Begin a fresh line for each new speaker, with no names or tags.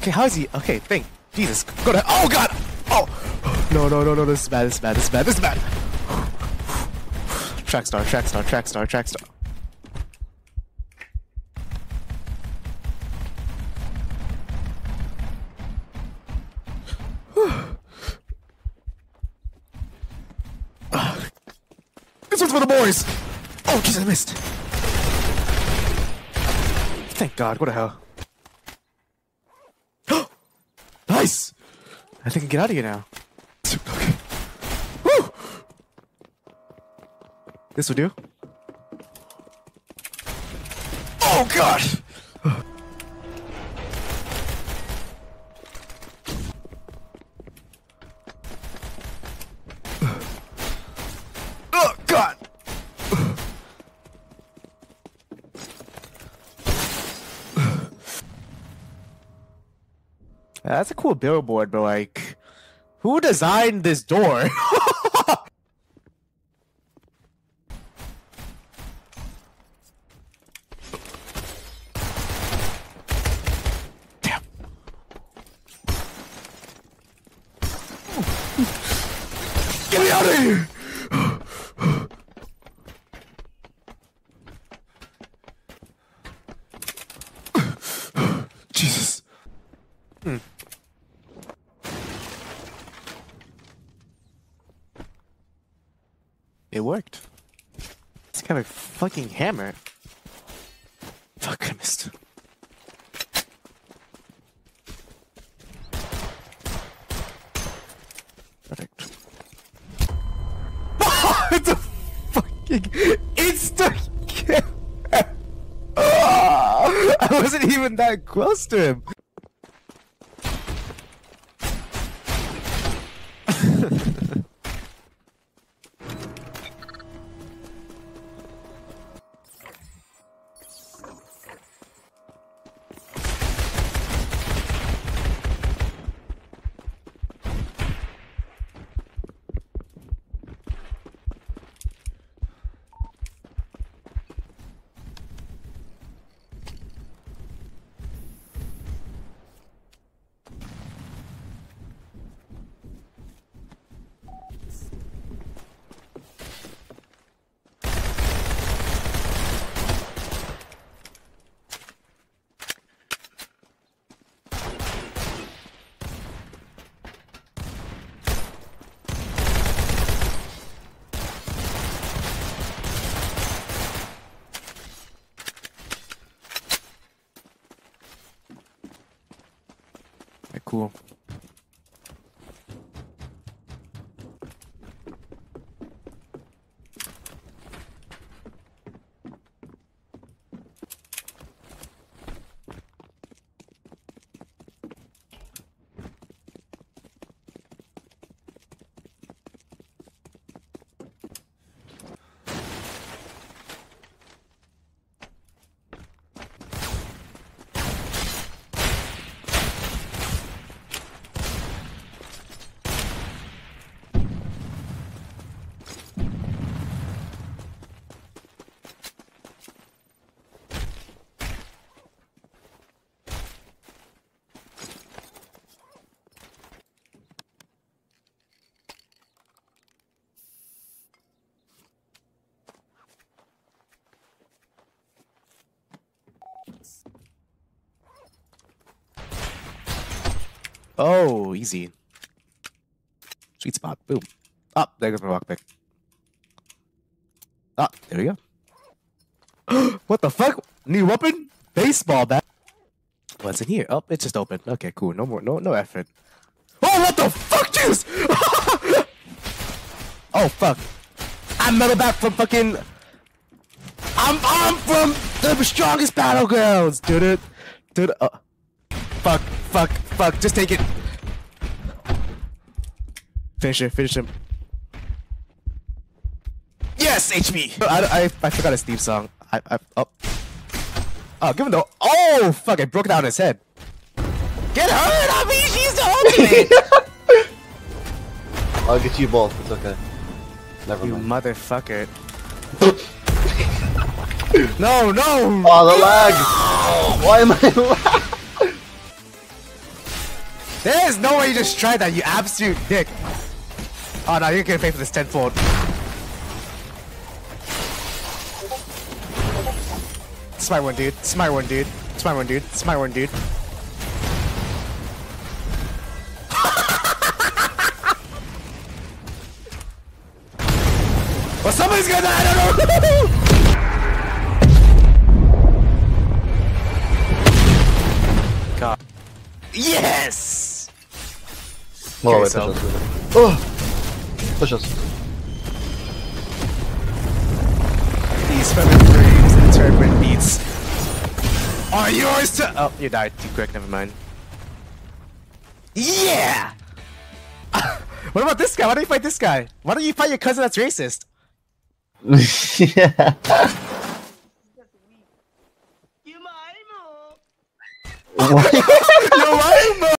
Okay, how is he? Okay, think. Jesus, go to. Oh god! Oh! No, no, no, no, this is bad, this is bad, this is bad, this is bad! Track star, track star, track star, track star. This one's for the boys! Oh, jeez, I missed. Thank God, what the hell. I think I can get out of here now. Okay. Woo! This will do. Oh God! Oh God! That's a cool billboard, but like, who designed this door? Get me out of here! Jesus. Hmm. It worked. It's kind of a fucking hammer. Fuck, I missed. Perfect. it's a fucking insta kill. I wasn't even that close to him. cool. Oh, easy. Sweet spot. Boom. Up. there goes my rock pick. Ah, there we go. what the fuck? New weapon? Baseball bat. What's in here? Oh, it's just open. Okay, cool. No more. No, no effort. Oh, what the fuck, juice? oh, fuck. I'm metal back from fucking. I'm I'm from the strongest battlegrounds, dude. Dude. Uh, fuck, fuck, fuck. Just take it. Finish him. Finish him. Yes, HP. I, I, I forgot his theme song. I, I, oh. Oh, give him the. Oh, fuck! I broke down his head. Get hurt! I mean, she's the ultimate.
I'll get you both. It's okay. Never
you
mind.
You motherfucker. no, no.
Oh, the lag! Why am I lag?
There is no way you just tried that, you absolute dick. Oh no, you're gonna pay for this tenfold. Smart one, dude. Smart one, dude. Smart one, dude. Smart one, dude. well, somebody's gonna die. I don't know. God. Yes.
Oh,
Okay,
wait,
so-
push us. Oh! Push us.
These feather dreams and turbine beats are yours to- Oh, you died too quick, never mind. Yeah! what about this guy? Why don't you fight this guy? Why don't you fight your cousin that's racist?
yeah. What?